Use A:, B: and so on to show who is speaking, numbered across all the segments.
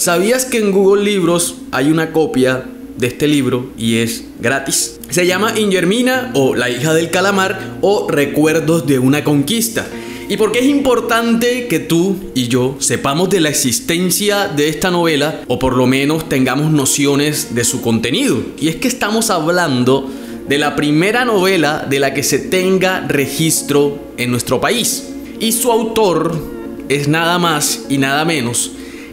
A: ¿Sabías que en Google Libros hay una copia de este libro y es gratis? Se llama Ingermina o La hija del calamar o Recuerdos de una conquista. ¿Y por qué es importante que tú y yo sepamos de la existencia de esta novela o por lo menos tengamos nociones de su contenido? Y es que estamos hablando de la primera novela de la que se tenga registro en nuestro país. Y su autor es nada más y nada menos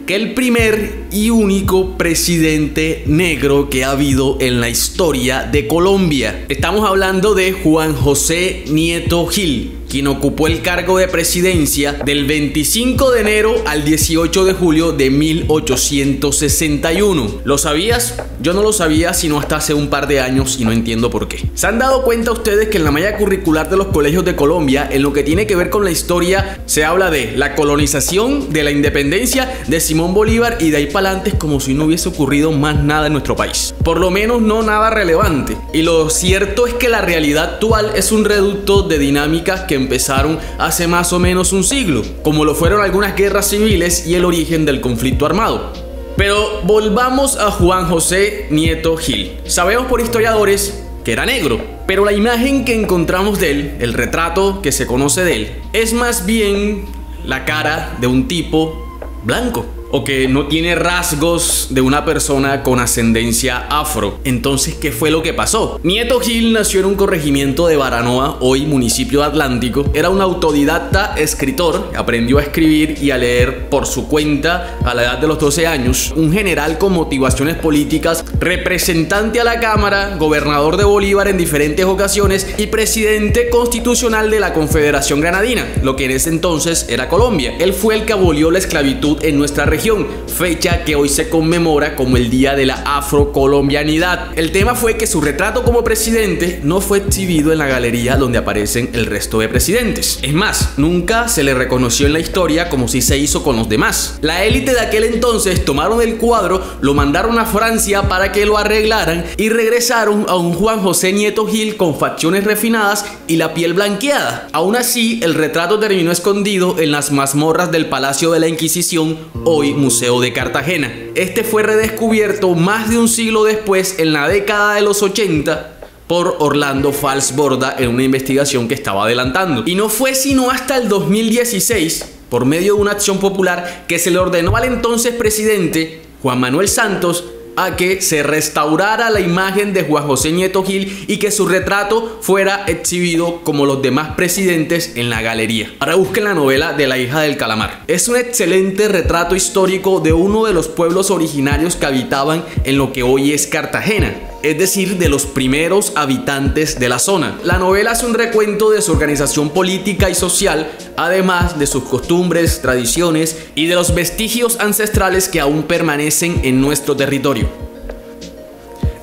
A: que el primer y único presidente negro que ha habido en la historia de Colombia. Estamos hablando de Juan José Nieto Gil, quien ocupó el cargo de presidencia del 25 de enero al 18 de julio de 1861. ¿Lo sabías? Yo no lo sabía sino hasta hace un par de años y no entiendo por qué. ¿Se han dado cuenta ustedes que en la malla curricular de los colegios de Colombia, en lo que tiene que ver con la historia, se habla de la colonización, de la independencia de Simón Bolívar y de ahí para adelante como si no hubiese ocurrido más nada en nuestro país? Por lo menos no nada relevante. Y lo cierto es que la realidad actual es un reducto de dinámicas que empezaron hace más o menos un siglo, como lo fueron algunas guerras civiles y el origen del conflicto armado. Pero volvamos a Juan José Nieto Gil. Sabemos por historiadores que era negro, pero la imagen que encontramos de él, el retrato que se conoce de él, es más bien la cara de un tipo blanco o que no tiene rasgos de una persona con ascendencia afro. Entonces, ¿qué fue lo que pasó? Nieto Gil nació en un corregimiento de Baranoa, hoy municipio Atlántico. Era un autodidacta escritor, aprendió a escribir y a leer por su cuenta a la edad de los 12 años. Un general con motivaciones políticas, representante a la Cámara, gobernador de Bolívar en diferentes ocasiones y presidente constitucional de la Confederación Granadina, lo que en ese entonces era Colombia. Él fue el que abolió la esclavitud en nuestra región fecha que hoy se conmemora como el Día de la Afrocolombianidad. El tema fue que su retrato como presidente no fue exhibido en la galería donde aparecen el resto de presidentes. Es más, nunca se le reconoció en la historia como si se hizo con los demás. La élite de aquel entonces tomaron el cuadro, lo mandaron a Francia para que lo arreglaran y regresaron a un Juan José Nieto Gil con facciones refinadas y la piel blanqueada. Aún así, el retrato terminó escondido en las mazmorras del Palacio de la Inquisición, hoy Museo de Cartagena. Este fue redescubierto más de un siglo después, en la década de los 80, por Orlando Falsborda en una investigación que estaba adelantando. Y no fue sino hasta el 2016, por medio de una acción popular, que se le ordenó al entonces presidente Juan Manuel Santos a que se restaurara la imagen de Juan José Nieto Gil y que su retrato fuera exhibido como los demás presidentes en la galería. Ahora busquen la novela de la hija del calamar. Es un excelente retrato histórico de uno de los pueblos originarios que habitaban en lo que hoy es Cartagena es decir, de los primeros habitantes de la zona. La novela es un recuento de su organización política y social, además de sus costumbres, tradiciones y de los vestigios ancestrales que aún permanecen en nuestro territorio.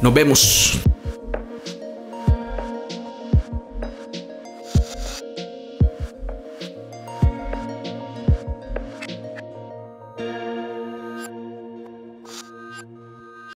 A: Nos vemos.